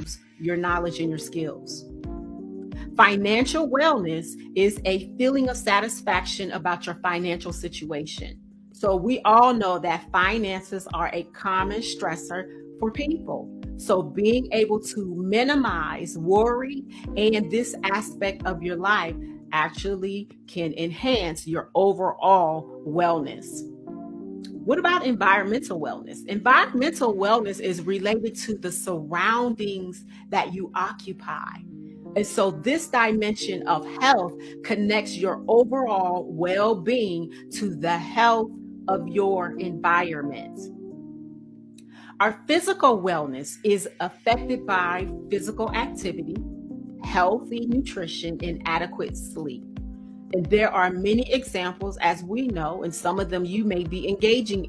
use your knowledge and your skills. Financial wellness is a feeling of satisfaction about your financial situation. So, we all know that finances are a common stressor for people. So, being able to minimize worry and this aspect of your life actually can enhance your overall wellness. What about environmental wellness? Environmental wellness is related to the surroundings that you occupy. And so, this dimension of health connects your overall well being to the health of your environment. Our physical wellness is affected by physical activity, healthy nutrition, and adequate sleep. And there are many examples, as we know, and some of them you may be engaging